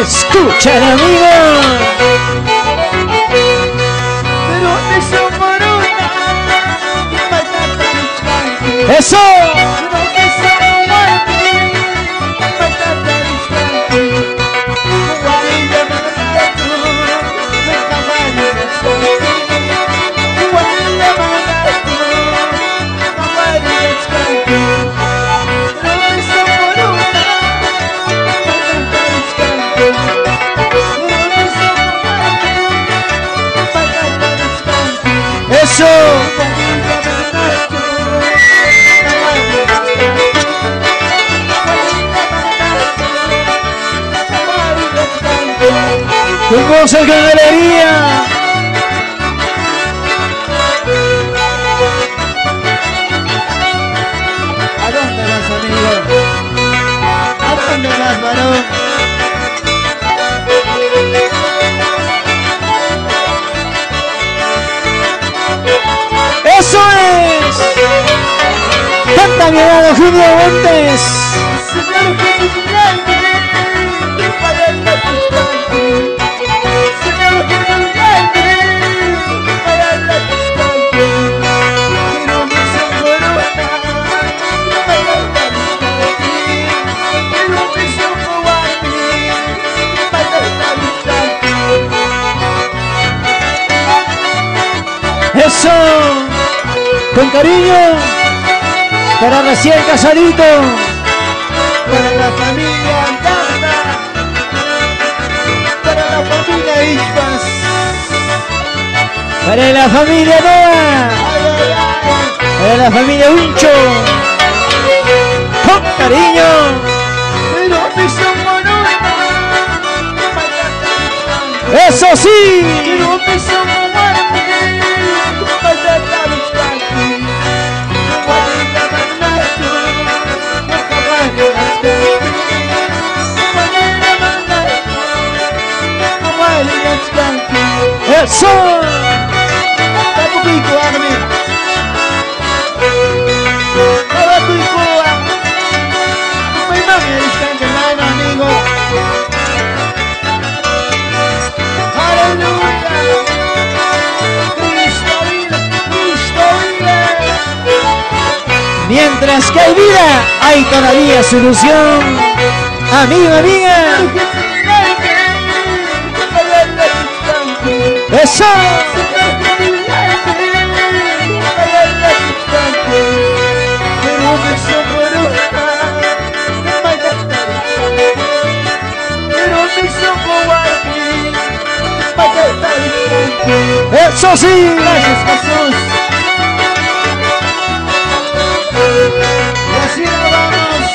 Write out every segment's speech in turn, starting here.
Escucha, amigo. Eso. ¡Qué galería! ¿A dónde vas, amigo? ¿A dónde vas, varón? ¡Canta mi hermano Julio Montes! Eso, con cariño, para recién casadito, para la familia Andana, para la familia Hijas, para la familia Noa, para la familia Wincho, con cariño. Eso sí. Eso. Tapo pico, Agni. Tapo pico, May mga isang kailan, amigo. Hallelujah. Cristo vive, Cristo vive. Mientras que hay vida, hay todavía solución. Amigo, amiga. Eso. Eso sí. Gracias Jesús. Y así nos vamos.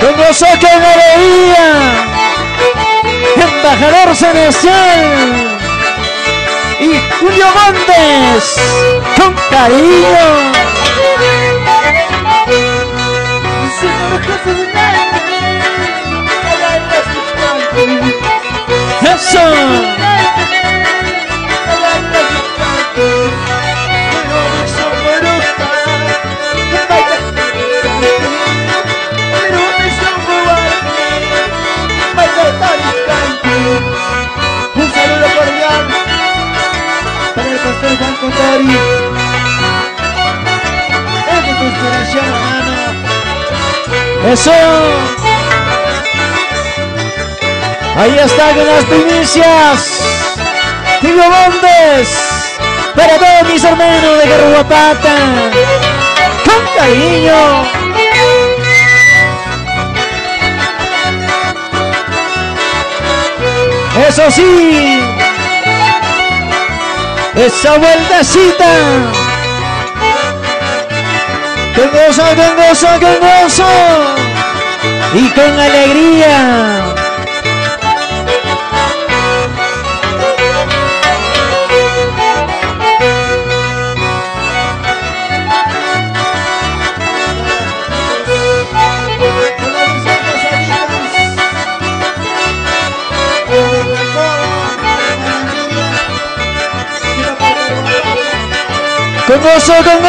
Con alegría. Embajador Celestial. Y Julio Montes. Con cariño. Eso. Juan Condori. Es de tu inspiración, hermano. Eso. Ahí está con las primicias. Julio Montes. Para todos mis hermanos de Garruapata. Con cariño. Eso sí. Esa vueltecita. Con gozo, con gozo, con gozo. Y con alegría. Con gozo, con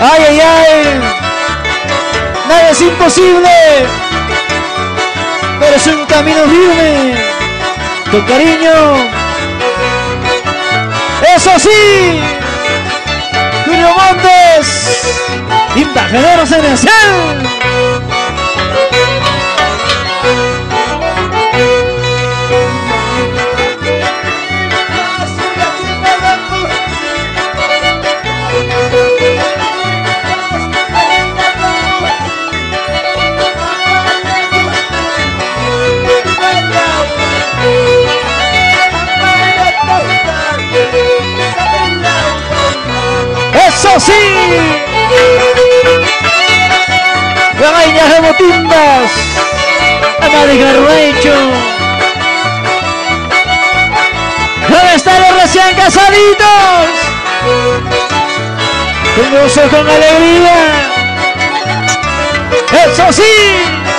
Ay, ay, ay. Nada es imposible. Pero es un camino firme. Con cariño. Eso sí. Julio Montes. Embajador en el sí! de Botimbas, Ana de Garruecho. ¿Dónde están los recién casaditos? Con gozo, con alegría. ¡Eso sí!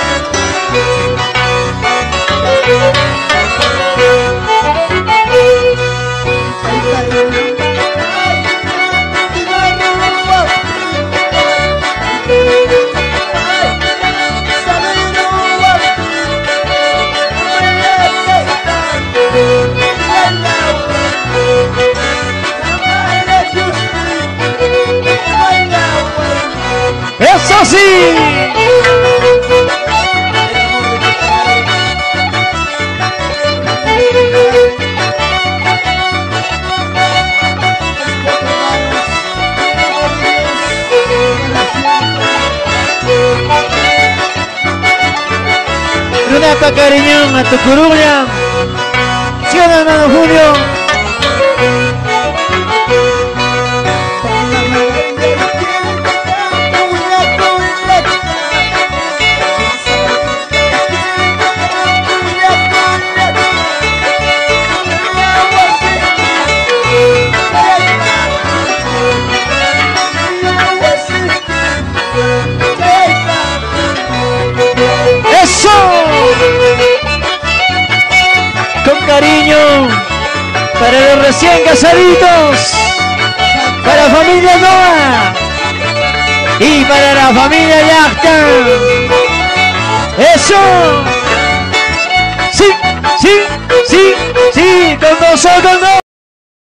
Sí! Una cariño a tu curulla. ¿Sí hermano Julio? para los recién casaditos, para la familia Noah y para la familia Yachta. Eso. Sí, sí, sí, sí, con nosotros